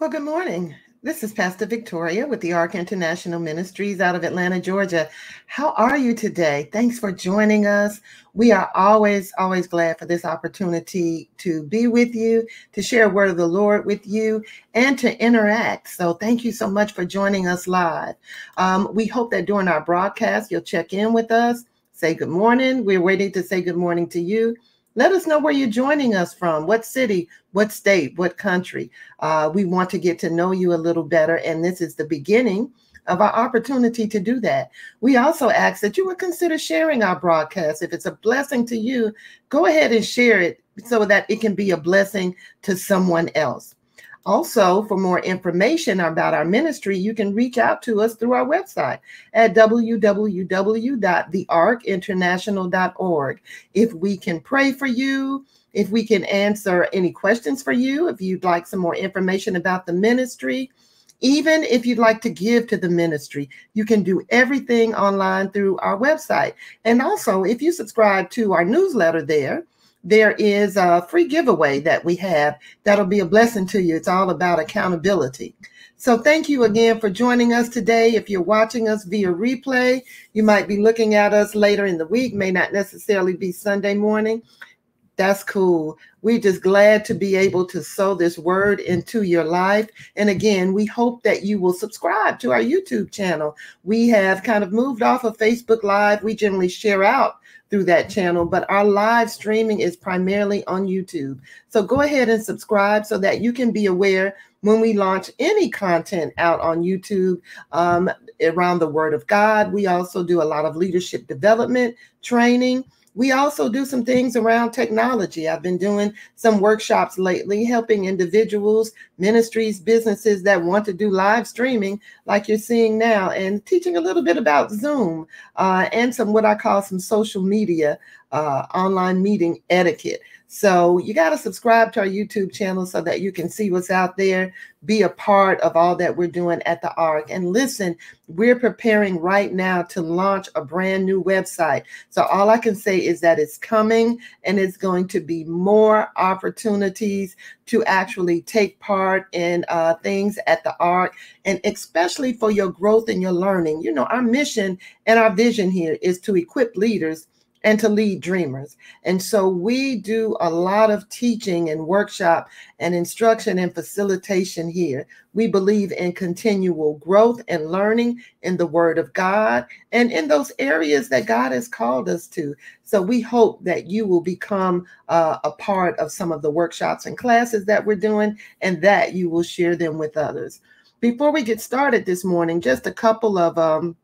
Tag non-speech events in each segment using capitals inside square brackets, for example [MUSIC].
Well, good morning. This is Pastor Victoria with the ARC International Ministries out of Atlanta, Georgia. How are you today? Thanks for joining us. We are always, always glad for this opportunity to be with you, to share a word of the Lord with you, and to interact. So, thank you so much for joining us live. Um, we hope that during our broadcast, you'll check in with us, say good morning. We're waiting to say good morning to you let us know where you're joining us from, what city, what state, what country. Uh, we want to get to know you a little better, and this is the beginning of our opportunity to do that. We also ask that you would consider sharing our broadcast. If it's a blessing to you, go ahead and share it so that it can be a blessing to someone else. Also, for more information about our ministry, you can reach out to us through our website at www.thearcinternational.org. If we can pray for you, if we can answer any questions for you, if you'd like some more information about the ministry, even if you'd like to give to the ministry, you can do everything online through our website. And also, if you subscribe to our newsletter there, there is a free giveaway that we have that'll be a blessing to you. It's all about accountability. So thank you again for joining us today. If you're watching us via replay, you might be looking at us later in the week, may not necessarily be Sunday morning. That's cool. We're just glad to be able to sow this word into your life. And again, we hope that you will subscribe to our YouTube channel. We have kind of moved off of Facebook Live. We generally share out through that channel, but our live streaming is primarily on YouTube. So go ahead and subscribe so that you can be aware when we launch any content out on YouTube um, around the Word of God. We also do a lot of leadership development training. We also do some things around technology. I've been doing some workshops lately, helping individuals, ministries, businesses that want to do live streaming, like you're seeing now, and teaching a little bit about Zoom uh, and some what I call some social media uh, online meeting etiquette. So you got to subscribe to our YouTube channel so that you can see what's out there, be a part of all that we're doing at the ARC. And listen, we're preparing right now to launch a brand new website. So all I can say is that it's coming and it's going to be more opportunities to actually take part in uh, things at the ARC and especially for your growth and your learning. You know, our mission and our vision here is to equip leaders and to lead dreamers. And so we do a lot of teaching and workshop and instruction and facilitation here. We believe in continual growth and learning in the Word of God and in those areas that God has called us to. So we hope that you will become uh, a part of some of the workshops and classes that we're doing and that you will share them with others. Before we get started this morning, just a couple of um,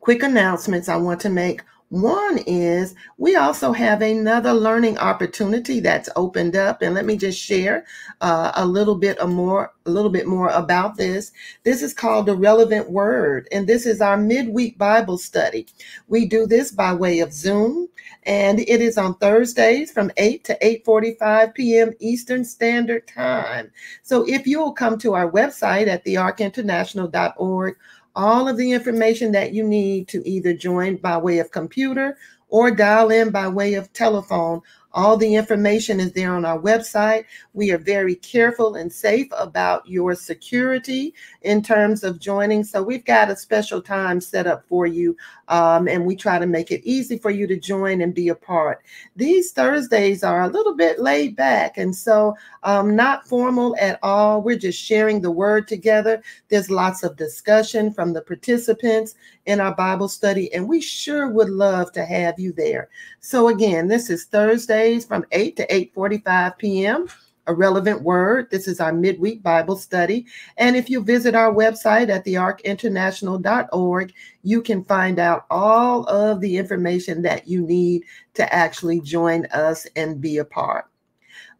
quick announcements I want to make. One is we also have another learning opportunity that's opened up, and let me just share uh, a little bit more, a little bit more about this. This is called the Relevant Word, and this is our midweek Bible study. We do this by way of Zoom, and it is on Thursdays from 8 to 8:45 p.m. Eastern Standard Time. So if you'll come to our website at thearcinternational.org all of the information that you need to either join by way of computer or dial in by way of telephone all the information is there on our website. We are very careful and safe about your security in terms of joining. So we've got a special time set up for you, um, and we try to make it easy for you to join and be a part. These Thursdays are a little bit laid back, and so um, not formal at all. We're just sharing the word together. There's lots of discussion from the participants in our Bible study, and we sure would love to have you there. So again, this is Thursdays from 8 to 8:45 p.m. A relevant word. This is our midweek Bible study. And if you visit our website at thearcinternational.org, you can find out all of the information that you need to actually join us and be a part.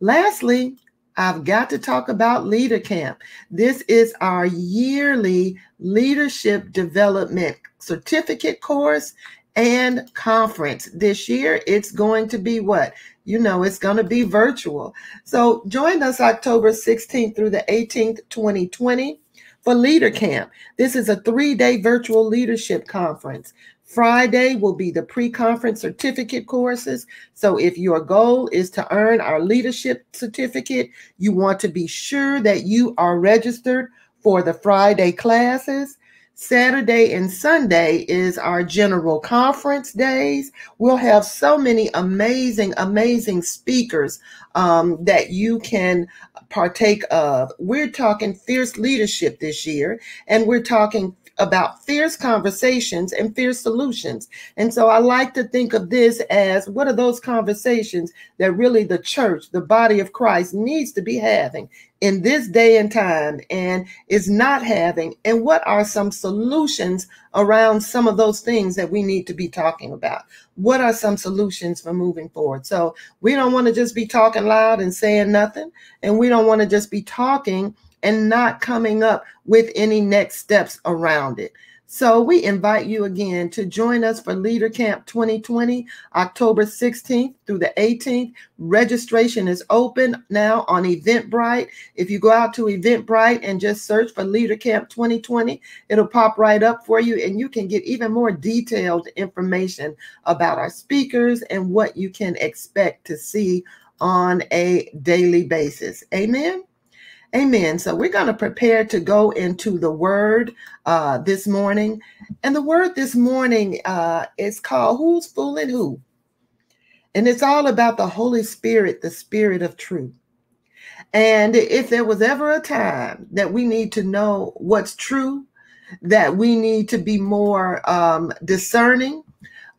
Lastly, I've got to talk about Leader Camp. This is our yearly leadership development certificate course and conference. This year, it's going to be what? You know, it's going to be virtual. So join us October 16th through the 18th, 2020 for Leader Camp. This is a three day virtual leadership conference Friday will be the pre conference certificate courses. So, if your goal is to earn our leadership certificate, you want to be sure that you are registered for the Friday classes. Saturday and Sunday is our general conference days. We'll have so many amazing, amazing speakers um, that you can partake of. We're talking fierce leadership this year, and we're talking about fierce conversations and fierce solutions. And so I like to think of this as what are those conversations that really the church, the body of Christ needs to be having in this day and time and is not having? And what are some solutions around some of those things that we need to be talking about? What are some solutions for moving forward? So we don't want to just be talking loud and saying nothing. And we don't want to just be talking and not coming up with any next steps around it. So we invite you again to join us for Leader Camp 2020, October 16th through the 18th. Registration is open now on Eventbrite. If you go out to Eventbrite and just search for Leader Camp 2020, it'll pop right up for you and you can get even more detailed information about our speakers and what you can expect to see on a daily basis. Amen. Amen. So we're going to prepare to go into the word uh, this morning. And the word this morning uh, is called Who's Fooling Who? And it's all about the Holy Spirit, the Spirit of truth. And if there was ever a time that we need to know what's true, that we need to be more um, discerning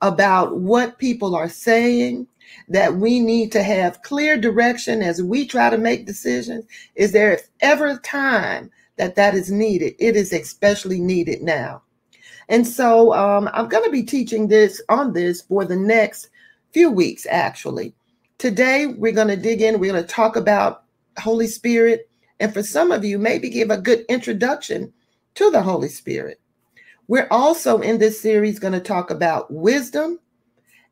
about what people are saying, that we need to have clear direction as we try to make decisions. Is there ever a time that that is needed? It is especially needed now. And so um, I'm going to be teaching this on this for the next few weeks, actually. Today, we're going to dig in. We're going to talk about Holy Spirit. And for some of you, maybe give a good introduction to the Holy Spirit. We're also in this series going to talk about wisdom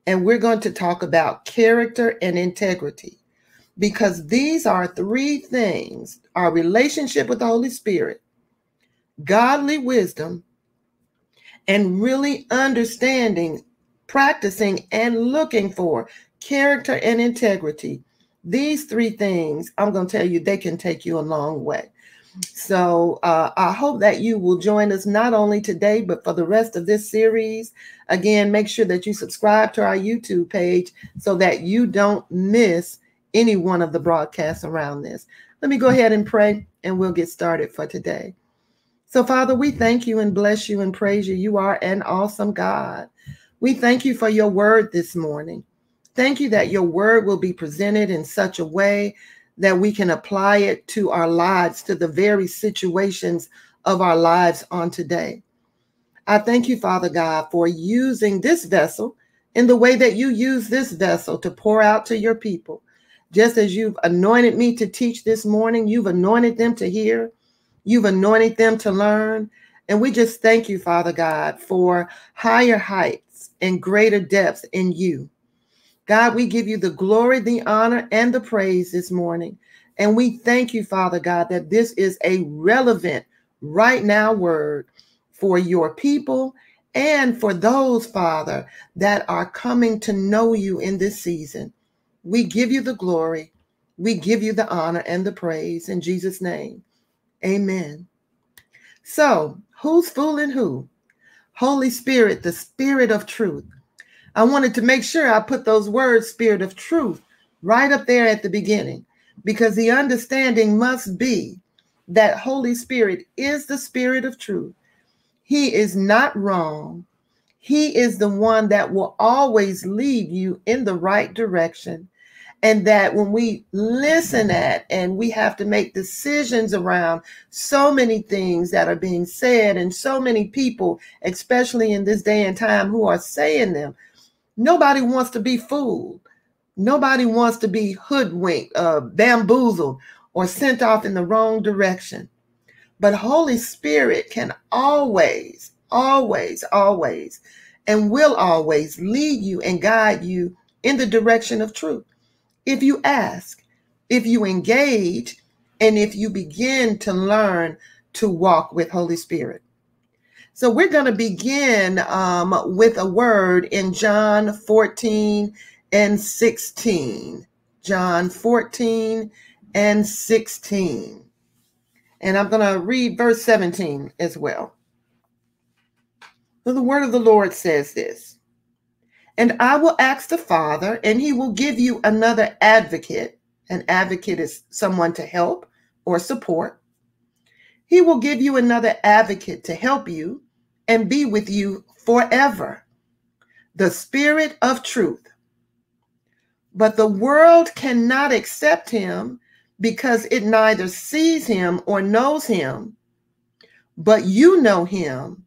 and we're going to talk about character and integrity because these are three things our relationship with the Holy Spirit, godly wisdom, and really understanding, practicing, and looking for character and integrity. These three things, I'm going to tell you, they can take you a long way. So uh, I hope that you will join us not only today, but for the rest of this series. Again, make sure that you subscribe to our YouTube page so that you don't miss any one of the broadcasts around this. Let me go ahead and pray and we'll get started for today. So, Father, we thank you and bless you and praise you. You are an awesome God. We thank you for your word this morning. Thank you that your word will be presented in such a way that we can apply it to our lives, to the very situations of our lives on today. I thank you, Father God, for using this vessel in the way that you use this vessel to pour out to your people. Just as you've anointed me to teach this morning, you've anointed them to hear, you've anointed them to learn. And we just thank you, Father God, for higher heights and greater depths in you. God, we give you the glory, the honor, and the praise this morning. And we thank you, Father God, that this is a relevant, right now word for your people and for those, Father, that are coming to know you in this season. We give you the glory, we give you the honor and the praise in Jesus' name. Amen. So, who's fooling who? Holy Spirit, the Spirit of truth. I wanted to make sure I put those words, spirit of truth, right up there at the beginning, because the understanding must be that Holy Spirit is the spirit of truth. He is not wrong. He is the one that will always lead you in the right direction. And that when we listen at and we have to make decisions around so many things that are being said, and so many people, especially in this day and time, who are saying them, Nobody wants to be fooled. Nobody wants to be hoodwinked, uh, bamboozled, or sent off in the wrong direction. But Holy Spirit can always, always, always, and will always lead you and guide you in the direction of truth. If you ask, if you engage, and if you begin to learn to walk with Holy Spirit. So we're going to begin um, with a word in John 14 and 16. John 14 and 16. And I'm going to read verse 17 as well. So the word of the Lord says this And I will ask the Father, and he will give you another advocate. An advocate is someone to help or support. He will give you another advocate to help you and be with you forever. The Spirit of truth. But the world cannot accept him because it neither sees him or knows him. But you know him,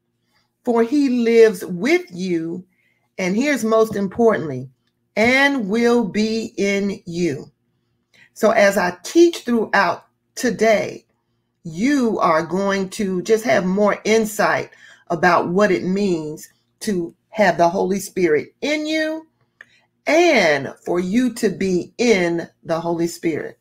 for he lives with you. And here's most importantly, and will be in you. So as I teach throughout today, you are going to just have more insight about what it means to have the Holy Spirit in you and for you to be in the Holy Spirit.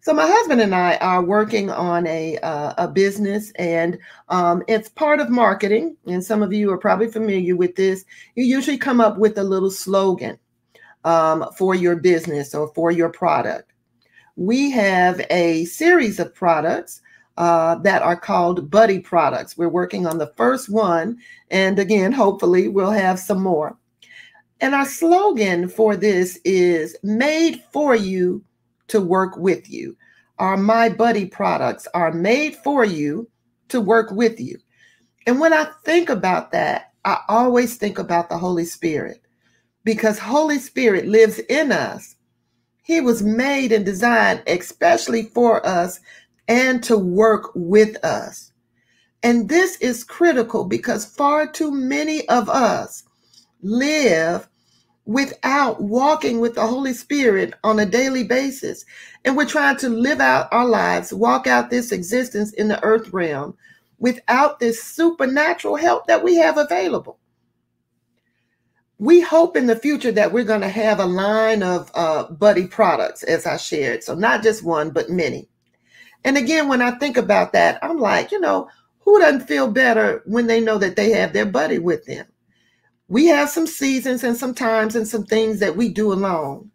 So my husband and I are working on a uh, a business, and um, it's part of marketing. And some of you are probably familiar with this. You usually come up with a little slogan um, for your business or for your product. We have a series of products uh, that are called buddy products. We're working on the first one, and again, hopefully, we'll have some more. And our slogan for this is made for you to work with you. Our My Buddy products are made for you to work with you. And when I think about that, I always think about the Holy Spirit because Holy Spirit lives in us. He was made and designed especially for us and to work with us. And this is critical because far too many of us live without walking with the Holy Spirit on a daily basis. And we're trying to live out our lives, walk out this existence in the earth realm without this supernatural help that we have available. We hope in the future that we're going to have a line of uh, buddy products, as I shared. So, not just one, but many. And again, when I think about that, I'm like, you know, who doesn't feel better when they know that they have their buddy with them? We have some seasons and some times and some things that we do alone.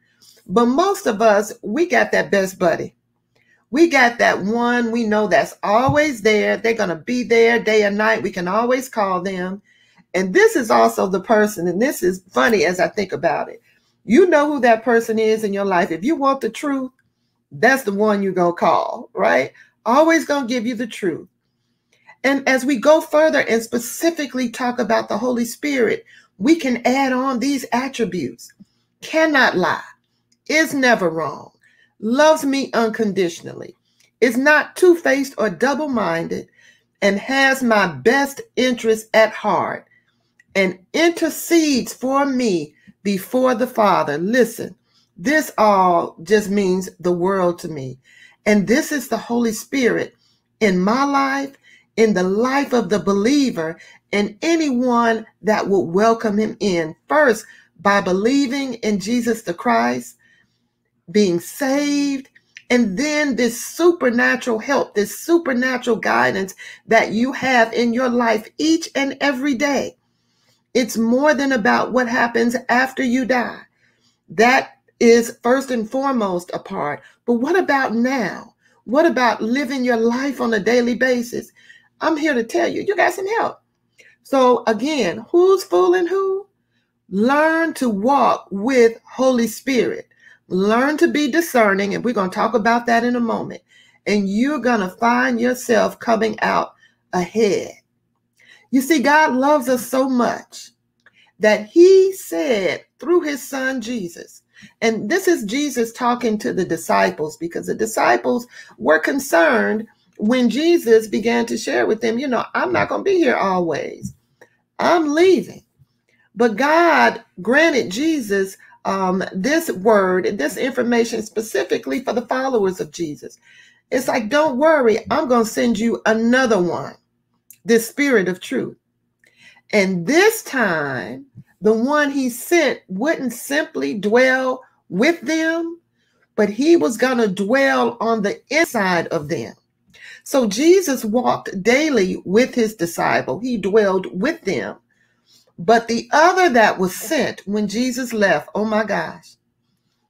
But most of us, we got that best buddy. We got that one we know that's always there. They're going to be there day and night. We can always call them. And this is also the person, and this is funny as I think about it. You know who that person is in your life. If you want the truth, that's the one you're going to call, right? Always going to give you the truth. And as we go further and specifically talk about the Holy Spirit, we can add on these attributes cannot lie, is never wrong, loves me unconditionally, is not two faced or double minded, and has my best interest at heart, and intercedes for me before the Father. Listen, this all just means the world to me. And this is the Holy Spirit in my life, in the life of the believer, and anyone that will welcome him in. First, by believing in Jesus the Christ, being saved, and then this supernatural help, this supernatural guidance that you have in your life each and every day. It's more than about what happens after you die. That is first and foremost a part. But what about now? What about living your life on a daily basis? I'm here to tell you, you got some help. So again, who's fooling who? Learn to walk with Holy Spirit. Learn to be discerning, and we're going to talk about that in a moment. And you're going to find yourself coming out ahead. You see, God loves us so much that He said through His Son Jesus, and this is Jesus talking to the disciples because the disciples were concerned when Jesus began to share with them, you know, I'm not going to be here always. I'm leaving. But God granted Jesus um, this word, this information specifically for the followers of Jesus. It's like, don't worry, I'm going to send you another one, this spirit of truth. And this time, the one he sent wouldn't simply dwell with them, but he was going to dwell on the inside of them. So Jesus walked daily with his disciple. He dwelled with them. But the other that was sent when Jesus left, oh my gosh,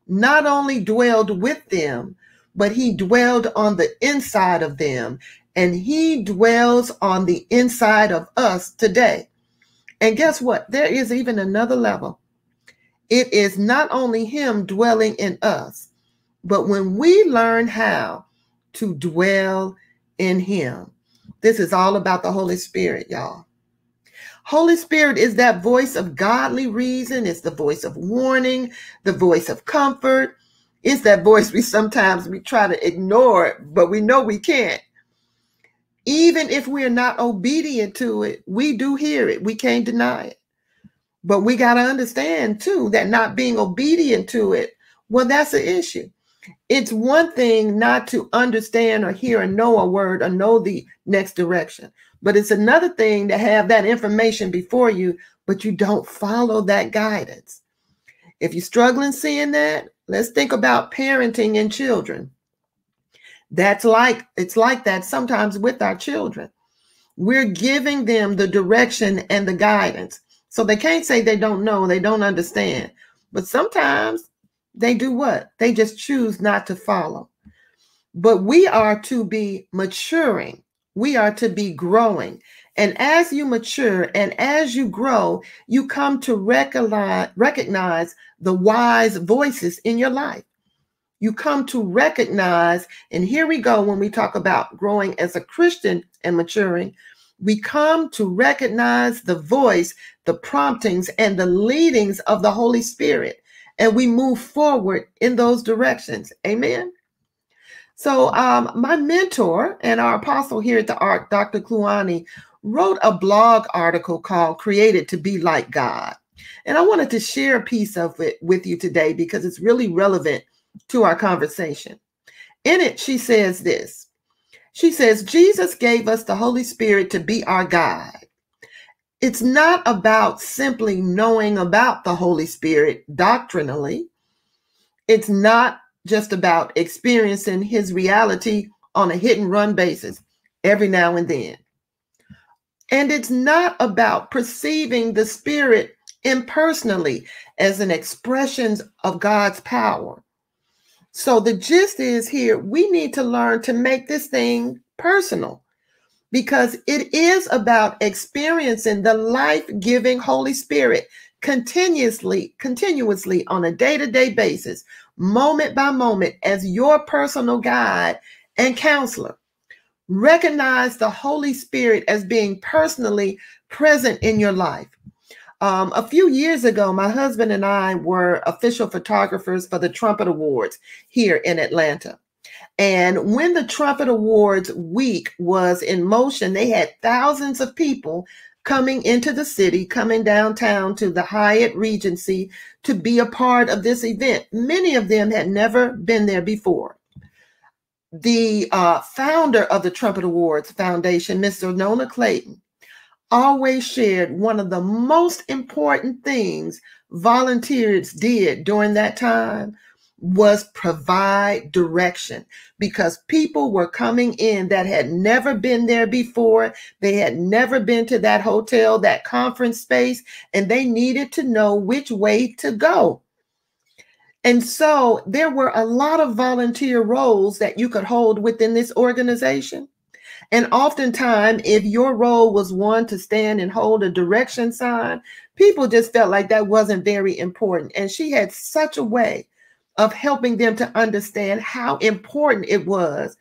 not only dwelled with them, but he dwelled on the inside of them. And he dwells on the inside of us today. And guess what? There is even another level. It is not only him dwelling in us, but when we learn how to dwell in him. This is all about the Holy Spirit, y'all. Holy Spirit is that voice of godly reason, it's the voice of warning, the voice of comfort. It's that voice we sometimes we try to ignore, but we know we can't. Even if we're not obedient to it, we do hear it. We can't deny it. But we got to understand too that not being obedient to it, well, that's an issue it's one thing not to understand or hear or know a word or know the next direction, but it's another thing to have that information before you, but you don't follow that guidance. If you're struggling seeing that, let's think about parenting and children. That's like it's like that sometimes with our children. We're giving them the direction and the guidance. So they can't say they don't know, they don't understand. But sometimes they do what? They just choose not to follow. But we are to be maturing, we are to be growing. And as you mature and as you grow, you come to recognize, recognize the wise voices in your life. You come to recognize, and here we go when we talk about growing as a Christian and maturing, we come to recognize the voice, the promptings, and the leadings of the Holy Spirit and we move forward in those directions. Amen. So, um, my mentor and our apostle here at the ARC, Dr. Kluani, wrote a blog article called Created to Be Like God. And I wanted to share a piece of it with you today because it's really relevant to our conversation. In it, she says this She says, Jesus gave us the Holy Spirit to be our guide it's not about simply knowing about the Holy Spirit doctrinally. It's not just about experiencing his reality on a hit and run basis every now and then. And it's not about perceiving the Spirit impersonally as an expression of God's power. So the gist is here we need to learn to make this thing personal because it is about experiencing the life-giving Holy Spirit continuously, continuously on a day-to-day basis, moment by moment, as your personal guide and counselor. Recognize the Holy Spirit as being personally present in your life. Um, a few years ago, my husband and I were official photographers for the Trumpet Awards here in Atlanta. And when the Trumpet Awards week was in motion, they had thousands of people coming into the city, coming downtown to the Hyatt Regency to be a part of this event. Many of them had never been there before. The uh, founder of the Trumpet Awards Foundation, Xernona Clayton, always shared one of the most important things volunteers did during that time was provide direction because people were coming in that had never been there before. They had never been to that hotel, that conference space, and they needed to know which way to go. And so there were a lot of volunteer roles that you could hold within this organization. And oftentimes, if your role was one to stand and hold a direction sign, people just felt like that wasn't very important. And she had such a way of helping them to understand how important it was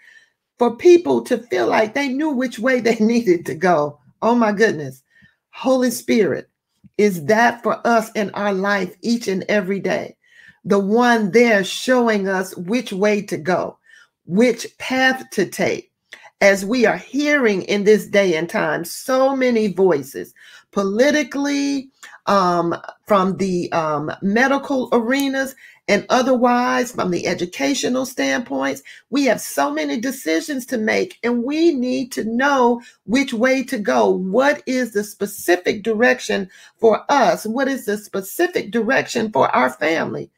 for people to feel like they knew which way they [LAUGHS] needed to go. Oh my goodness. Holy Spirit is that for us in our life each and every day. The one there showing us which way to go, which path to take. As we are hearing in this day and time so many voices politically, um, from the um, medical arenas, and otherwise, from the educational standpoints, we have so many decisions to make, and we need to know which way to go. What is the specific direction for us? What is the specific direction for our family?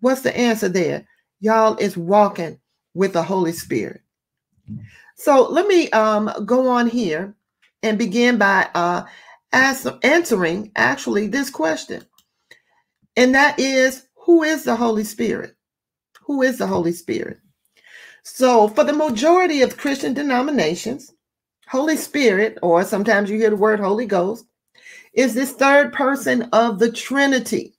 What's the answer there? Y'all is walking with the Holy Spirit. So let me um, go on here and begin by uh, answering actually this question. And that is who is the Holy Spirit? Who is the Holy Spirit? So, for the majority of Christian denominations, Holy Spirit, or sometimes you hear the word Holy Ghost, is this third person of the Trinity.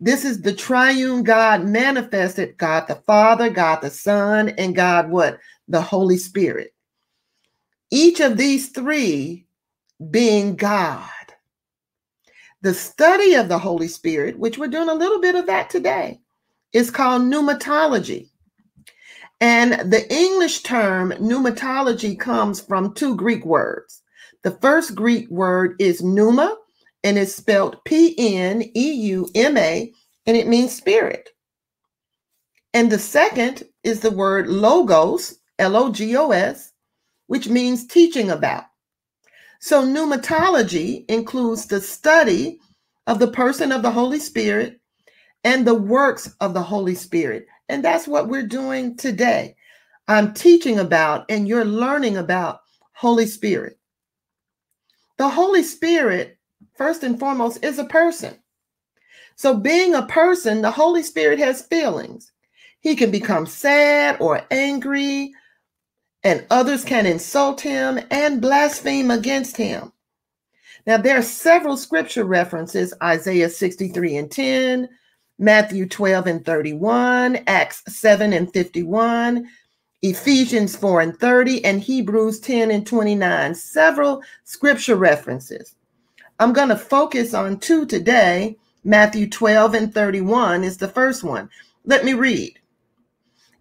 This is the triune God manifested God the Father, God the Son, and God what? The Holy Spirit. Each of these three being God. The study of the Holy Spirit, which we're doing a little bit of that today, is called pneumatology. And the English term pneumatology comes from two Greek words. The first Greek word is pneuma, and it's spelled P N E U M A, and it means spirit. And the second is the word logos, L O G O S, which means teaching about. So, pneumatology includes the study of the person of the Holy Spirit and the works of the Holy Spirit. And that's what we're doing today. I'm teaching about and you're learning about Holy Spirit. The Holy Spirit, first and foremost, is a person. So, being a person, the Holy Spirit has feelings. He can become sad or angry, and others can insult him and blaspheme against him. Now, there are several scripture references Isaiah 63 and 10, Matthew 12 and 31, Acts 7 and 51, Ephesians 4 and 30, and Hebrews 10 and 29. Several scripture references. I'm going to focus on two today. Matthew 12 and 31 is the first one. Let me read.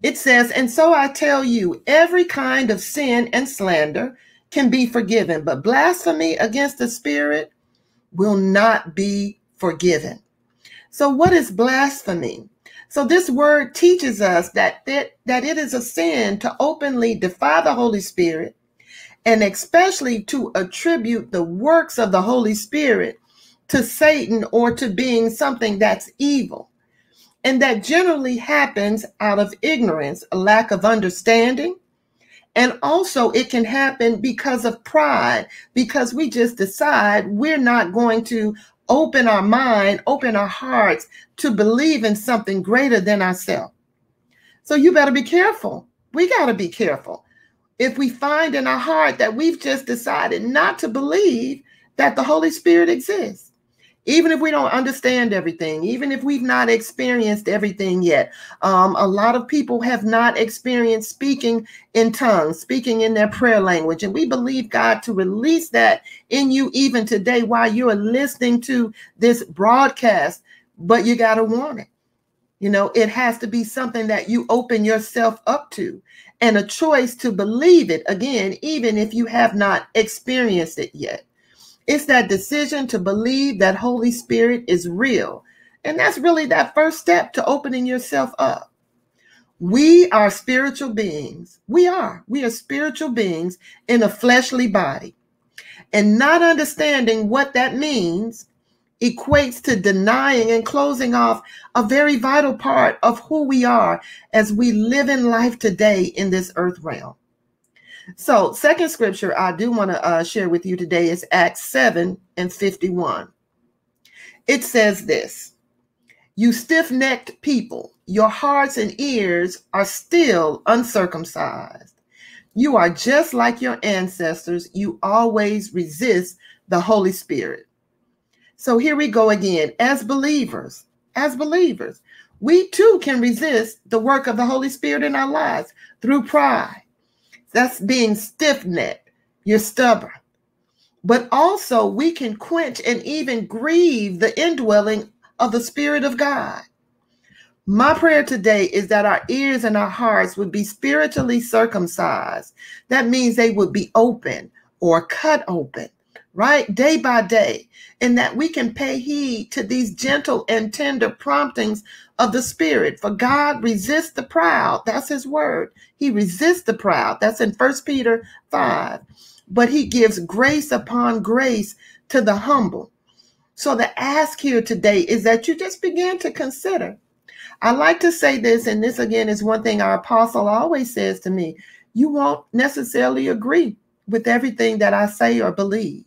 It says, And so I tell you, every kind of sin and slander can be forgiven, but blasphemy against the Spirit will not be forgiven. So, what is blasphemy? So, this word teaches us that, that, that it is a sin to openly defy the Holy Spirit and especially to attribute the works of the Holy Spirit to Satan or to being something that's evil. And that generally happens out of ignorance, a lack of understanding. And also, it can happen because of pride, because we just decide we're not going to open our mind, open our hearts to believe in something greater than ourselves. So you better be careful. We got to be careful. If we find in our heart that we've just decided not to believe that the Holy Spirit exists, even if we don't understand everything, even if we've not experienced everything yet. Um, a lot of people have not experienced speaking in tongues, speaking in their prayer language. And we believe God to release that in you even today while you are listening to this broadcast, but you got to want it. You know, it has to be something that you open yourself up to and a choice to believe it again, even if you have not experienced it yet. It's that decision to believe that Holy Spirit is real. And that's really that first step to opening yourself up. We are spiritual beings. We are. We are spiritual beings in a fleshly body. And not understanding what that means equates to denying and closing off a very vital part of who we are as we live in life today in this earth realm. So, second scripture I do want to uh, share with you today is Acts 7 and 51. It says this You stiff necked people, your hearts and ears are still uncircumcised. You are just like your ancestors. You always resist the Holy Spirit. So here we go again. As believers, as believers, we too can resist the work of the Holy Spirit in our lives through pride that's being stiff necked. You're stubborn. But also, we can quench and even grieve the indwelling of the Spirit of God. My prayer today is that our ears and our hearts would be spiritually circumcised. That means they would be open or cut open, right? Day by day. And that we can pay heed to these gentle and tender promptings of the Spirit. For God resists the proud. That's his word. He resists the proud. That's in First Peter 5. But he gives grace upon grace to the humble. So the ask here today is that you just begin to consider. I like to say this, and this again is one thing our apostle always says to me you won't necessarily agree with everything that I say or believe.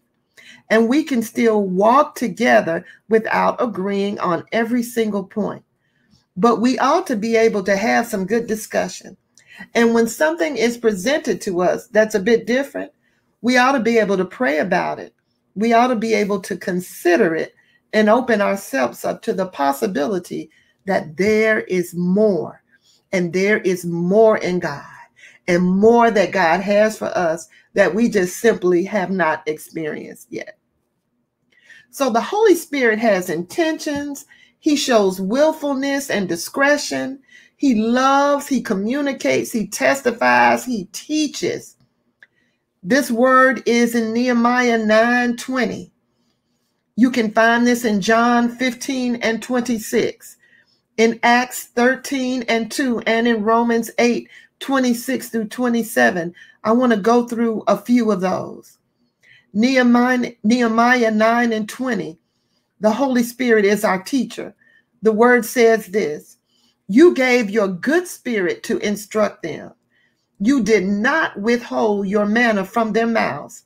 And we can still walk together without agreeing on every single point. But we ought to be able to have some good discussion. And when something is presented to us that's a bit different, we ought to be able to pray about it. We ought to be able to consider it and open ourselves up to the possibility that there is more and there is more in God and more that God has for us that we just simply have not experienced yet. So the Holy Spirit has intentions, He shows willfulness and discretion. He loves, He communicates, He testifies, He teaches. This word is in Nehemiah 9 20. You can find this in John 15 and 26, in Acts 13 and 2, and in Romans 8 26 through 27. I want to go through a few of those. Nehemiah, Nehemiah 9 and 20. The Holy Spirit is our teacher. The word says this You gave your good spirit to instruct them. You did not withhold your manna from their mouths,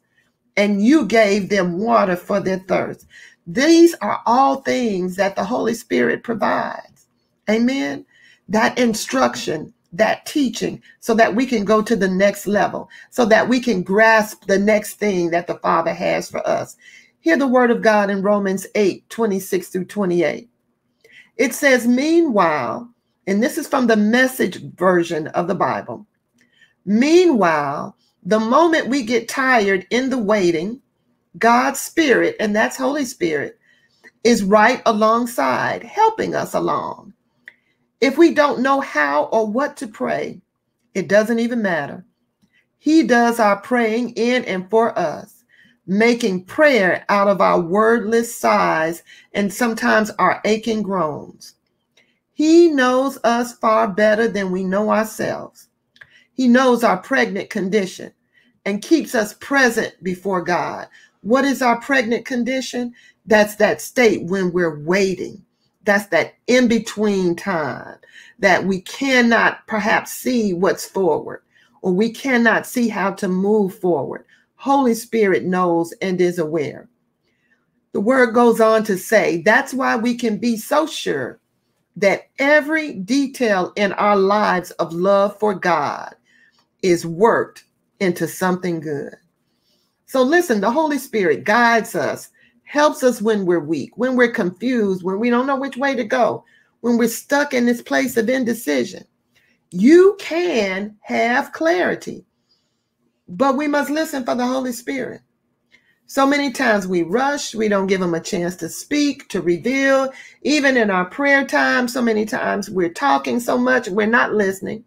and you gave them water for their thirst. These are all things that the Holy Spirit provides. Amen. That instruction, that teaching so that we can go to the next level, so that we can grasp the next thing that the Father has for us. Hear the word of God in Romans 8 26 through 28. It says, Meanwhile, and this is from the message version of the Bible. Meanwhile, the moment we get tired in the waiting, God's Spirit, and that's Holy Spirit, is right alongside, helping us along. If we don't know how or what to pray, it doesn't even matter. He does our praying in and for us, making prayer out of our wordless sighs and sometimes our aching groans. He knows us far better than we know ourselves. He knows our pregnant condition and keeps us present before God. What is our pregnant condition? That's that state when we're waiting that's that in between time that we cannot perhaps see what's forward or we cannot see how to move forward. Holy Spirit knows and is aware. The word goes on to say that's why we can be so sure that every detail in our lives of love for God is worked into something good. So, listen, the Holy Spirit guides us helps us when we're weak, when we're confused, when we don't know which way to go, when we're stuck in this place of indecision. You can have clarity, but we must listen for the Holy Spirit. So many times we rush, we don't give him a chance to speak, to reveal. Even in our prayer time, so many times we're talking so much, we're not listening.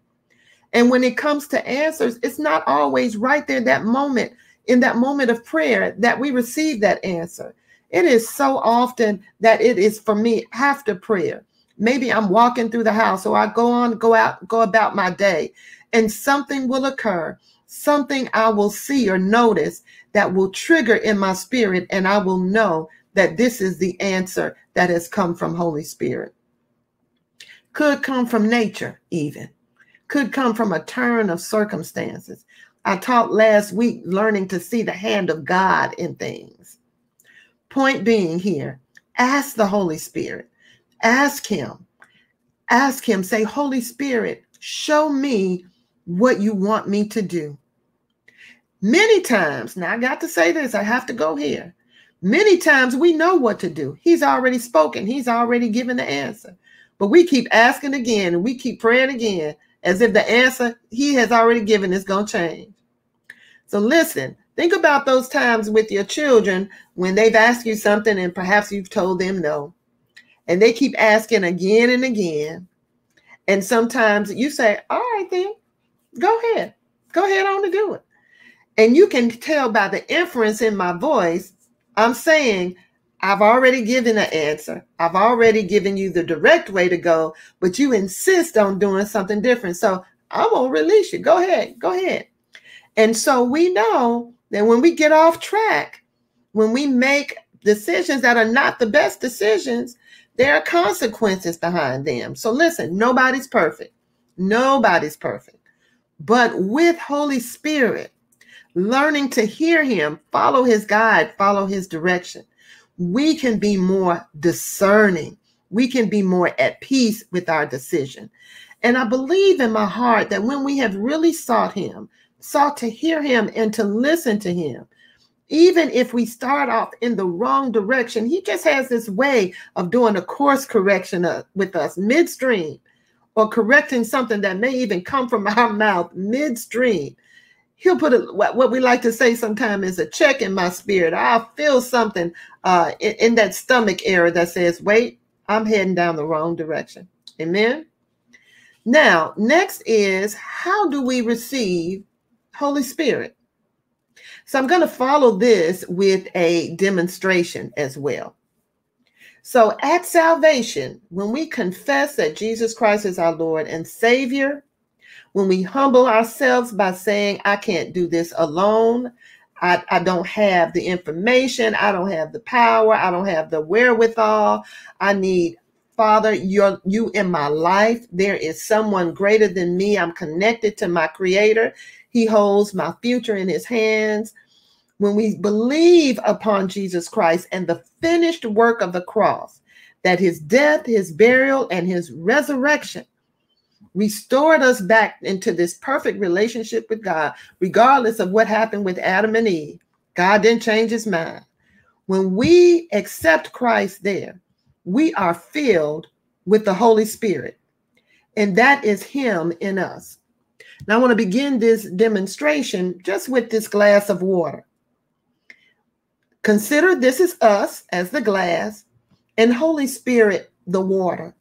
And when it comes to answers, it's not always right there, that moment, in that moment of prayer, that we receive that answer. It is so often that it is for me after prayer. Maybe I'm walking through the house or I go on, go out, go about my day, and something will occur. Something I will see or notice that will trigger in my spirit, and I will know that this is the answer that has come from Holy Spirit. Could come from nature, even. Could come from a turn of circumstances. I taught last week learning to see the hand of God in things. Point being here, ask the Holy Spirit. Ask Him. Ask Him, say, Holy Spirit, show me what you want me to do. Many times, now I got to say this, I have to go here. Many times we know what to do. He's already spoken, He's already given the answer. But we keep asking again and we keep praying again as if the answer He has already given is going to change. So listen, Think about those times with your children when they've asked you something and perhaps you've told them no. And they keep asking again and again. And sometimes you say, All right, then go ahead. Go ahead on to do it. And you can tell by the inference in my voice, I'm saying, I've already given an answer. I've already given you the direct way to go, but you insist on doing something different. So I won't release you. Go ahead. Go ahead. And so we know then when we get off track, when we make decisions that are not the best decisions, there are consequences behind them. So listen, nobody's perfect. Nobody's perfect. But with Holy Spirit, learning to hear Him, follow His guide, follow His direction, we can be more discerning. We can be more at peace with our decision. And I believe in my heart that when we have really sought Him, sought to hear Him and to listen to Him, even if we start off in the wrong direction, He just has this way of doing a course correction uh, with us midstream or correcting something that may even come from [LAUGHS] our mouth midstream. He'll put a, what we like to say sometimes is a check in my spirit. I'll feel something uh, in, in that stomach area that says, wait, I'm heading down the wrong direction. Amen. Now, next is how do we receive Holy Spirit? So I'm going to follow this with a demonstration as well. So at salvation, when we confess that Jesus Christ is our Lord and Savior, when we humble ourselves by saying, I can't do this alone, I, I don't have the information, I don't have the power, I don't have the wherewithal, I need Father, you're you in my life. There is someone greater than me. I'm connected to my creator. He holds my future in his hands. When we believe upon Jesus Christ and the finished work of the cross, that his death, his burial, and his resurrection restored us back into this perfect relationship with God, regardless of what happened with Adam and Eve. God didn't change his mind. When we accept Christ there, we are filled with the Holy Spirit, and that is Him in us. Now, I want to begin this demonstration just with this glass of water. Consider this is us as the glass, and Holy Spirit, the water.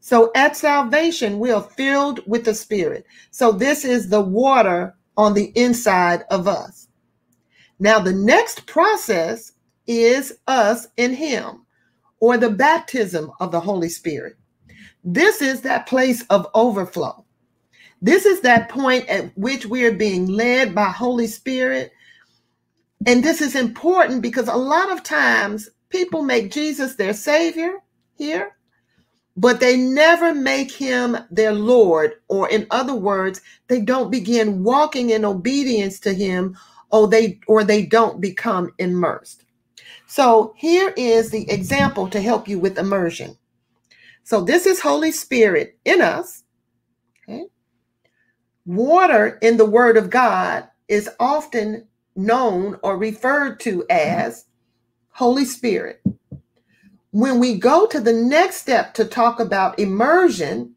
So at salvation, we are filled with the Spirit. So this is the water on the inside of us. Now, the next process is us in Him or the baptism of the Holy Spirit. This is that place of overflow. This is that point at which we are being led by Holy Spirit. And this is important because a lot of times people make Jesus their savior here, but they never make him their Lord, or in other words, they don't begin walking in obedience to him, or they or they don't become immersed. So here is the example to help you with immersion. So this is Holy Spirit in us. Water in the Word of God is often known or referred to as Holy Spirit. When we go to the next step to talk about immersion,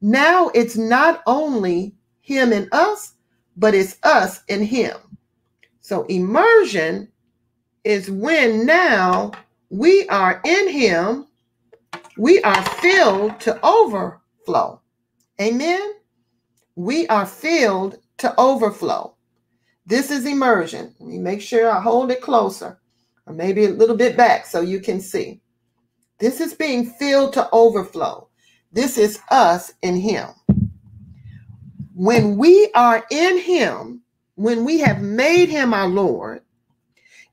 now it's not only Him and us, but it's us and Him. So immersion is when now we are in him, we are filled to overflow. Amen. We are filled to overflow. This is immersion. Let me make sure I hold it closer, or maybe a little bit back so you can see. This is being filled to overflow. This is us in Him. When we are in Him, when we have made Him our Lord,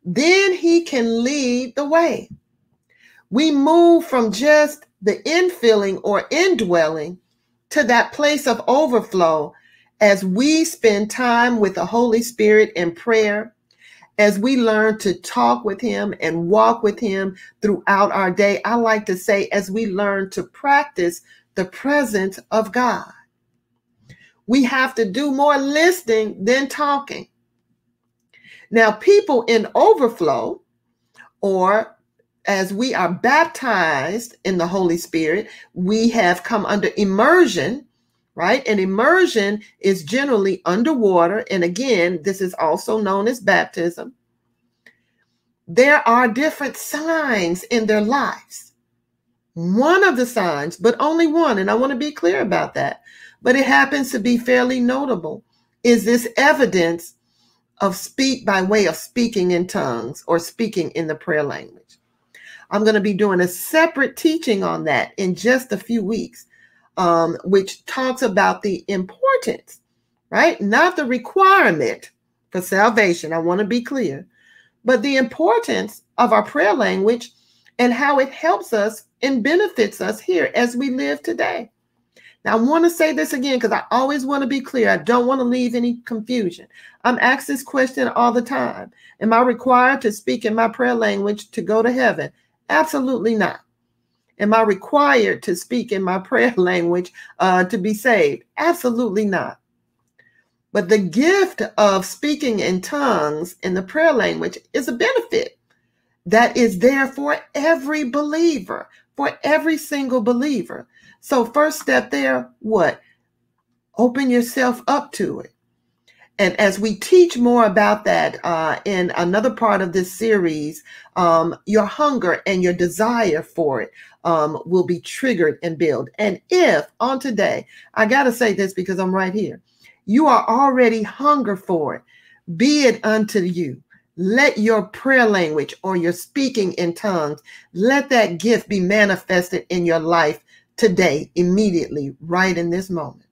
then he can lead the way. We move from just the infilling or indwelling to that place of overflow as we spend time with the Holy Spirit in prayer, as we learn to talk with Him and walk with Him throughout our day. I like to say, as we learn to practice the presence of God. We have to do more listening than talking. Now, people in overflow, or as we are baptized in the Holy Spirit, we have come under immersion, right? And immersion is generally underwater. And again, this is also known as baptism. There are different signs in their lives. One of the signs, but only one, and I want to be clear about that, but it happens to be fairly notable, is this evidence of speak by way of speaking in tongues or speaking in the prayer language. I'm going to be doing a separate teaching on that in just a few weeks, um, which talks about the importance, right? Not the requirement for salvation. I want to be clear, but the importance of our prayer language and how it helps us and benefits us here as we live today. Now, I want to say this again because I always want to be clear. I don't want to leave any confusion. I'm asked this question all the time Am I required to speak in my prayer language to go to heaven? Absolutely not. Am I required to speak in my [LAUGHS] prayer language uh, to be saved? Absolutely not. But the gift of speaking in tongues in the prayer language is a benefit that is there for every believer, for every single believer. So, first step there, what? Open yourself up to it. And as we teach more about that uh, in another part of this series, um, your hunger and your desire for it um, will be triggered and built. And if on today, I got to say this because I'm right here, you are already hunger for it, be it unto you. Let your prayer language or your speaking in tongues, let that gift be manifested in your life today, immediately, right in this moment.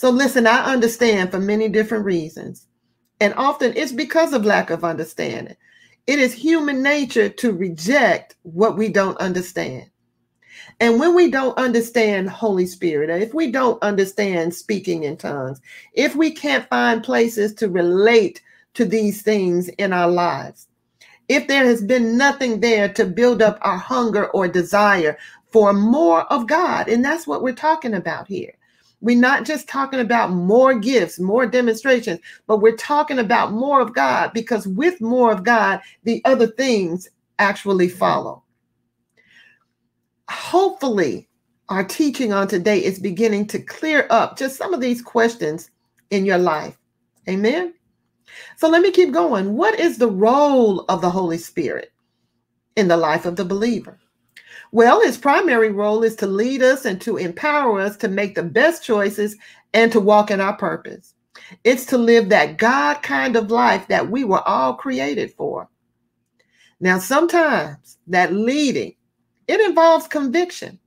So, listen, I understand for many different reasons. And often it's because of lack of understanding. It is human nature to reject what we don't understand. And when we don't understand Holy Spirit, if we don't understand speaking in tongues, if we can't find places to relate to these things in our lives, if there has been nothing there to build up our hunger or desire for more of God. And that's what we're talking about here. We're not just talking about more gifts, more demonstrations, but we're talking about more of God because with more of God, the other things actually follow. Hopefully, our teaching on today is beginning to clear up just some of these questions in your life. Amen. So let me keep going. What is the role of the Holy Spirit in the life of the believer? Well, his primary role is to lead us and to empower us to make the best choices and to walk in our purpose. It's to live that God kind of life that we were all created for. Now, sometimes that leading, it involves conviction.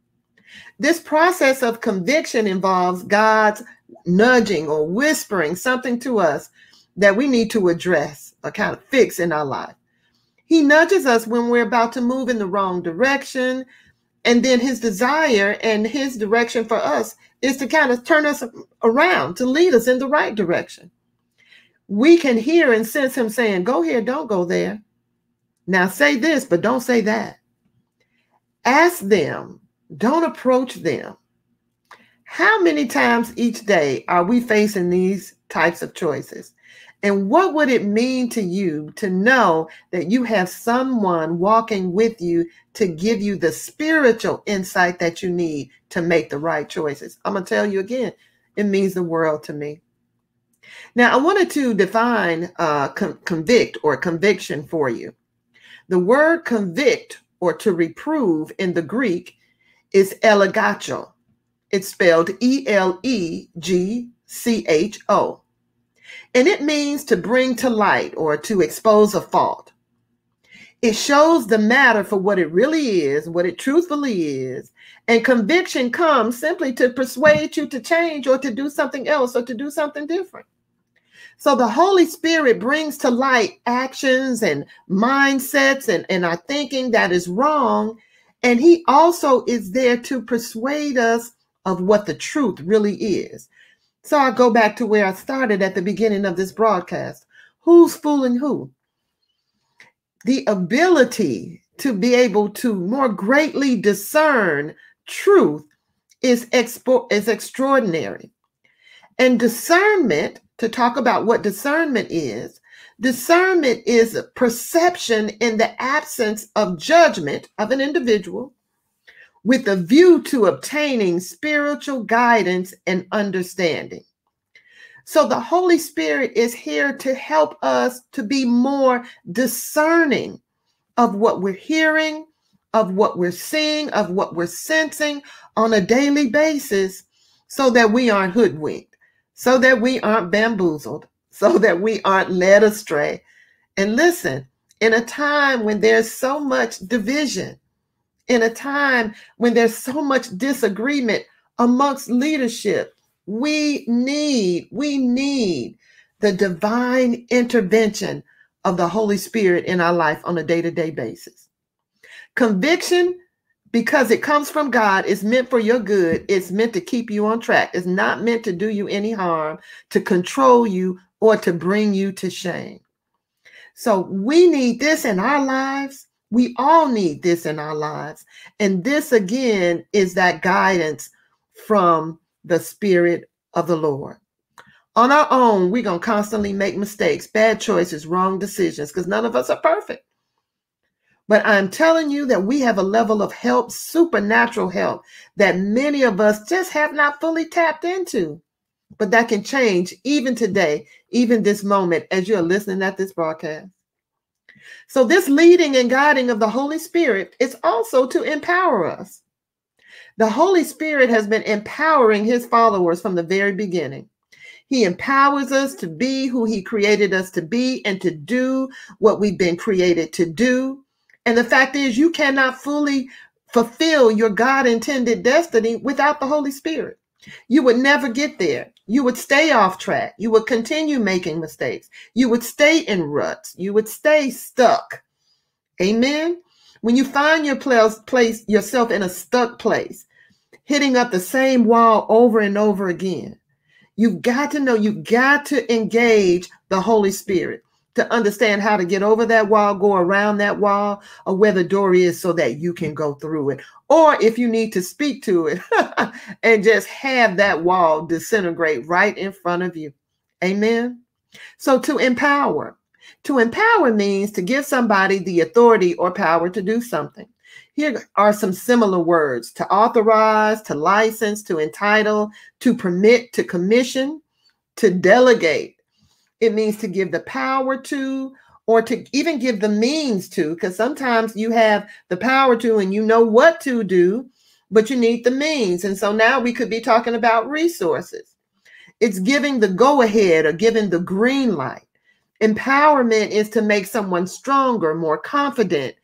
This process of conviction involves God's nudging or whispering something to us that we need to address or kind of fix in our life. He nudges us when we're about to move in the wrong direction. And then his desire and his direction for us is to kind of turn us around, to lead us in the right direction. We can hear and sense him saying, Go here, don't go there. Now say this, but don't say that. Ask them, don't approach them. How many times each day are we facing these types of choices? And what would it mean to you to know that you have someone walking with you to give you the spiritual insight that you need to make the right choices? I'm going to tell you again, it means the world to me. Now, I wanted to define uh, con- convict or conviction for you. The word convict or to reprove in the Greek is elegacho. It's spelled E L E G C H O and it means to bring to light or to expose a fault. It shows the matter for what it really is, what it truthfully is. And conviction comes simply to persuade you to change or to do something else or to do something different. So the Holy Spirit brings to light actions and mindsets and, and our thinking that is wrong. And He also is there to persuade us of what the truth really is. So I go back to where I started at the beginning of this broadcast. Who's fooling who? The ability to be able to more greatly discern truth is, expo- is extraordinary. And discernment, to talk about what discernment is, discernment is perception in the absence of judgment of an individual with a view to obtaining spiritual guidance and understanding. So the Holy Spirit is here to help us to be more discerning of what we're hearing, of what we're seeing, of what we're sensing on a daily basis so that we aren't hoodwinked, so that we aren't bamboozled, [LAUGHS] so that we aren't led astray. And listen, in a time when there's so much division, in a time when there's so much disagreement amongst leadership. We need, we need the divine intervention of the Holy Spirit in our life on a day to day basis. Conviction because it comes from God, it's meant for your good. It's meant to keep you on track. It's not meant to do you any harm, to control you, or to bring you to shame. So we need this in our lives. We all need this in our lives. And this again is that guidance from the Spirit of the Lord. On our own, we're going to constantly make mistakes, bad choices, wrong decisions, because none of us are perfect. But I'm telling you that we have a level of help, supernatural help, that many of us just have not fully tapped into. But that can change even today, even this moment, as you're listening at this broadcast. So, this leading and guiding of the Holy Spirit is also to empower us. The Holy Spirit has been empowering his followers from the very beginning. He empowers us to be who he created us to be and to do what we've been created to do. And the fact is, you cannot fully fulfill your God intended destiny without the Holy Spirit. You would never get there. You would stay off track. You would continue making mistakes. You would stay in ruts. You would stay stuck. Amen. When you find your place, yourself in a stuck place, hitting up the same wall over and over again, you've got to know, you've got to engage the Holy Spirit to understand how to get over that wall, go around that wall, or where the door is so that you can go through it. Or if you need to speak to it [LAUGHS] and just have that wall disintegrate right in front of you. Amen. So to empower, to empower means to give somebody the authority or power to do something. Here are some similar words to authorize, to license, to entitle, to permit, to commission, to delegate, it means to give the power to, or to even give the means to, because sometimes you have the power to and you know what to do, but you need the means. And so now we could be talking about resources. It's giving the go ahead or giving the green light. Empowerment is to make someone stronger, more confident,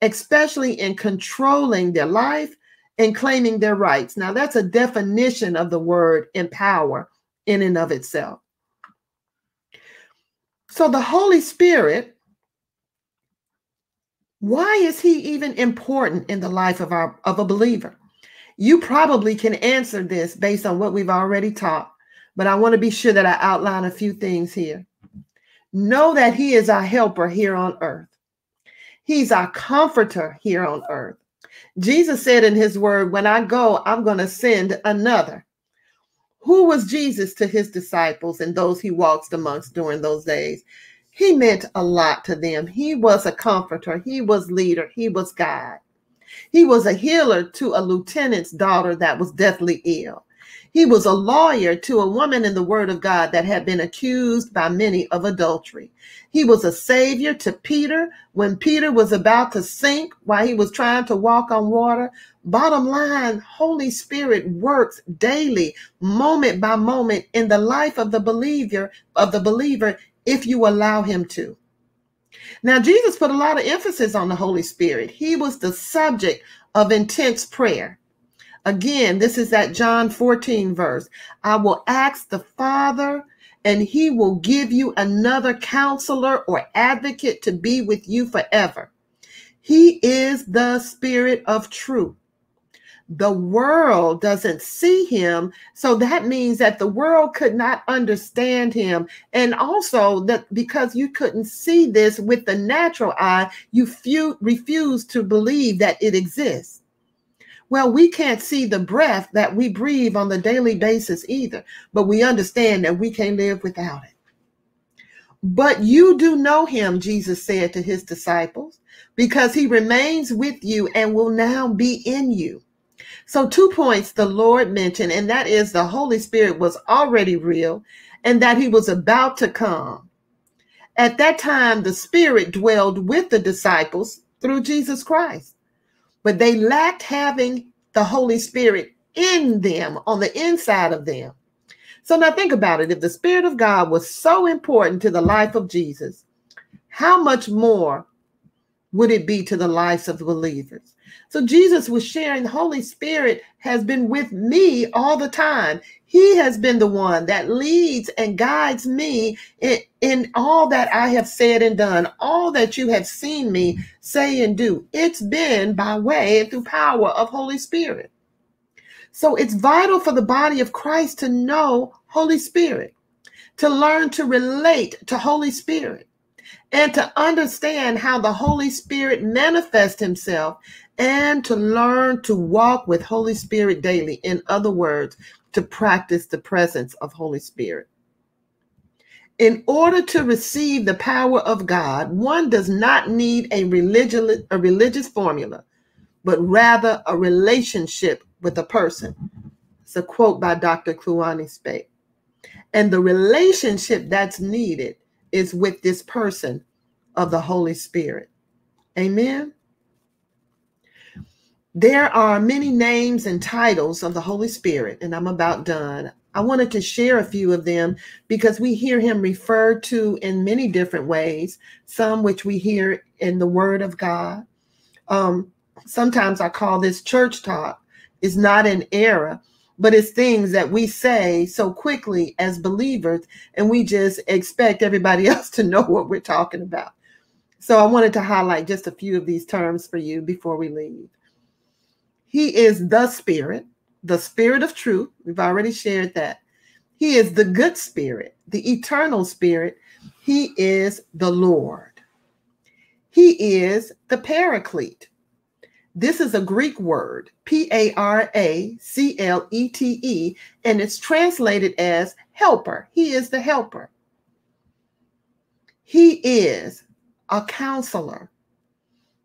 especially in controlling their life and claiming their rights. Now, that's a definition of the word empower in and of itself. So the Holy Spirit, why is he even important in the life of our of a believer? You probably can answer this based on what we've already taught, but I want to be sure that I outline a few things here. Know that he is our helper here on earth. He's our comforter here on earth. Jesus said in his word, When I go, I'm going to send another. Who was Jesus to his disciples and those he walked amongst during those days? He meant a lot to them. He was a comforter, he was leader, he was guide. He was a healer to a lieutenant's daughter that was deathly ill. He was a lawyer to a woman in the word of God that had been accused by many of adultery. He was a savior to Peter when Peter was about to sink while he was trying to walk on water. Bottom line, Holy Spirit works daily, moment by moment in the life of the believer, of the believer if you allow him to. Now, Jesus put a lot of emphasis on the Holy Spirit. He was the subject of intense prayer. Again, this is that John 14 verse. I will ask the Father, and he will give you another counselor or advocate to be with you forever. He is the Spirit of truth. The world doesn't see him, so that means that the world could not understand him. And also, that because you couldn't see this with the natural eye, you few, refuse to believe that it exists. Well, we can't see the breath that we breathe on the daily basis either, but we understand that we can't live without it. But you do know him, Jesus said to his disciples, because he remains with you and will now be in you. So, two points the Lord mentioned, and that is the Holy Spirit was already real and that he was about to come. At that time, the Spirit dwelled with the disciples through Jesus Christ but they lacked having the Holy Spirit in them, on the inside of them. So now think about it. If the Spirit of God was so important to the life of Jesus, how much more would it be to the lives of the believers? So Jesus was sharing the Holy Spirit has been with me all the time. He has been the one that leads and guides me in, in all that I have said and done, all that you have seen me say and do. It's been by way and through power of Holy Spirit. So it's vital for the body of Christ to know Holy Spirit, to learn to relate to Holy Spirit, and to understand how the Holy Spirit manifests himself and to learn to walk with Holy Spirit daily. In other words, to practice the presence of Holy Spirit. In order to receive the power of God, one does not need a religious, a religious formula, but rather a relationship with a person. It's a quote by Dr. Kluani Spake. And the relationship that's needed is with this person of the Holy Spirit. Amen. There are many names and titles of the Holy Spirit, and I'm about done. I wanted to share a few of them because we hear him referred to in many different ways, some which we hear in the Word of God. Um, sometimes I call this church talk. It's not an error, but it's things that we say so quickly as believers, and we just expect everybody [LAUGHS] else to know what we're talking about. So I wanted to highlight just a few of these terms for you before we leave. He is the Spirit, the Spirit of truth. We've already shared that. He is the good Spirit, the eternal Spirit. He is the Lord. He is the Paraclete. This is a Greek word, P A R A C L E T E, and it's translated as helper. He is the helper. He is a counselor.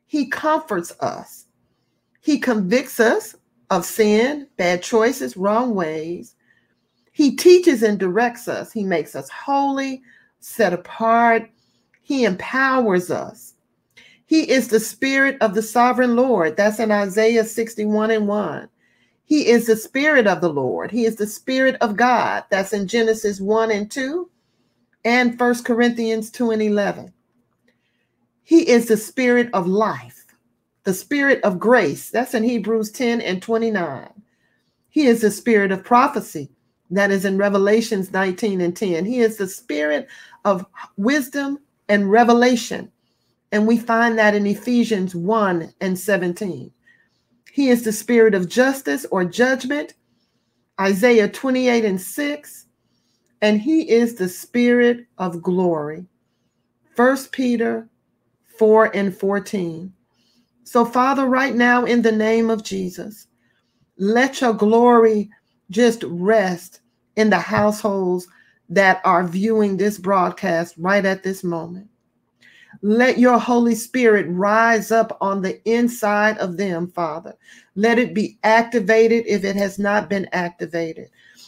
He comforts us. He convicts us of sin, bad choices, wrong ways. He teaches and directs us. He makes us holy, set apart. He empowers us. He is the spirit of the sovereign Lord. That's in Isaiah 61 and 1. He is the spirit of the Lord. He is the spirit of God. That's in Genesis 1 and 2 and First Corinthians 2 and 11. He is the spirit of life the spirit of grace. That's in Hebrews 10 and 29. He is the spirit of prophecy. That is in Revelations 19 and 10. He is the spirit of wisdom and revelation. And we find that in Ephesians 1 and 17. He is the spirit of justice or judgment, Isaiah 28 and 6. And he is the spirit of glory, 1 Peter 4 and 14. So, Father, right now, in the name of Jesus, let your glory just rest in the households that are viewing this broadcast right at this moment. Let your Holy Spirit rise up on the inside of them, Father. Let it be activated if it has not been activated.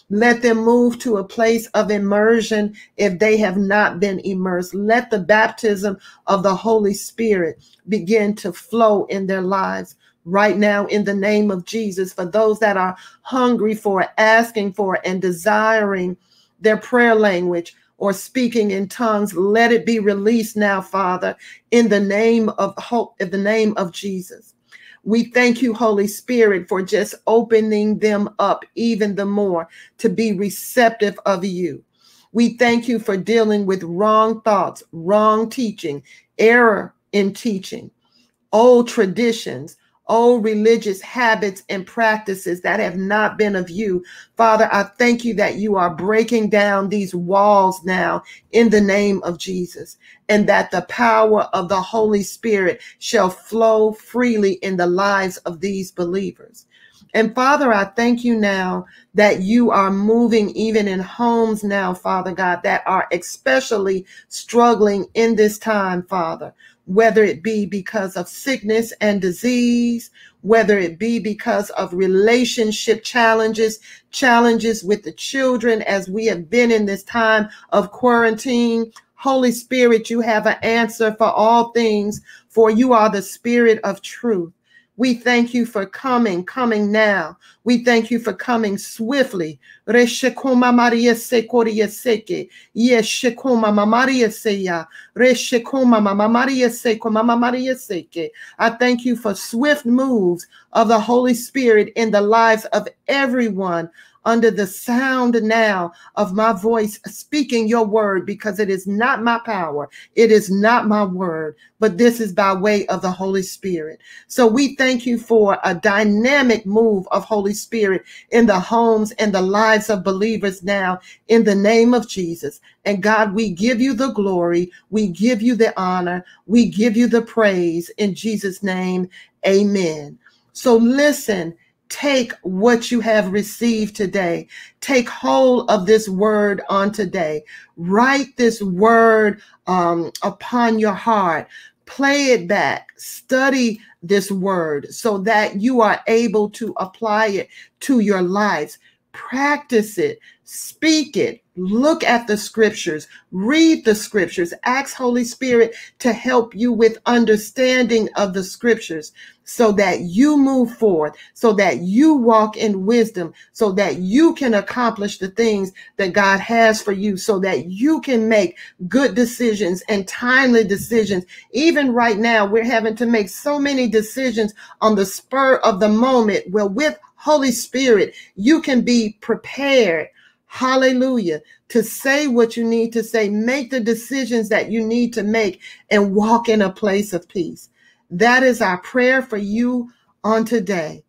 Let them move to a place of immersion if they have not been immersed. Let the baptism of the Holy Spirit begin to flow in their lives right now in the name of Jesus. For those that are hungry for, asking for, and desiring their prayer language or speaking in tongues, let it be released now, Father, in the name of hope, in the name of Jesus. We thank you, Holy Spirit, for just opening them up even the more to be receptive of you. We thank you for dealing with wrong thoughts, wrong teaching, error in teaching, old traditions, old religious habits and practices that have not been of you. Father, I thank you that you are breaking down these walls now in the name of Jesus, and that the power of the Holy Spirit shall flow freely in the lives of these believers. And Father, I thank you now that you are moving even in homes now, Father God, that are especially struggling in this time, Father whether it be because of sickness and disease, whether it be because of relationship challenges, challenges with the children as we have been in this time of quarantine. Holy Spirit, you have an answer for all things, for you are the spirit of truth. We thank you for coming, coming now. We thank you for coming swiftly. Reshekoma Maria Sekoria Seke. Yeshekoma Mamaria Seya. Reshekoma Mama Maria Seko Mama Maria Seke. I thank you for swift moves of the Holy Spirit in the lives of everyone under the sound now of my voice speaking your word because it is not my power, it is not my word, but this is by way of the Holy Spirit. So we thank you for a dynamic move of Holy Spirit in the homes and the lives of believers now in the name of Jesus. And God, we give you the glory, we give you the honor, we give you the praise in Jesus' name. Amen. So listen take what you have received today. Take hold of this word on today. Write this word um, upon your heart. Play it back. Study this word so that you are able to apply it to your lives. Practice it. Speak it. Look at the scriptures. Read the scriptures. Ask Holy Spirit to help you with understanding of the scriptures so that you move forth, so that you walk in wisdom, so that you can accomplish the things that God has for you, so that you can make good decisions and timely decisions. Even right now, we're having to make so many decisions on the spur of the moment. Well, with Holy Spirit, you can be prepared. Hallelujah. To say what you need to say, make the decisions that you need to make, and walk in a place of peace. That is our prayer for you on today.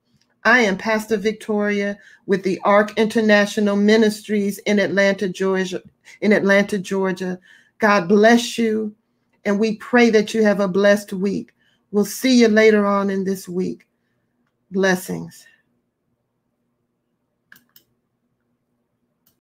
I am Pastor Victoria with the ARC International Ministries in Atlanta, Georgia. In Atlanta, Georgia. God bless you, and we pray that you have a blessed week. We'll see you later on in this week. Blessings.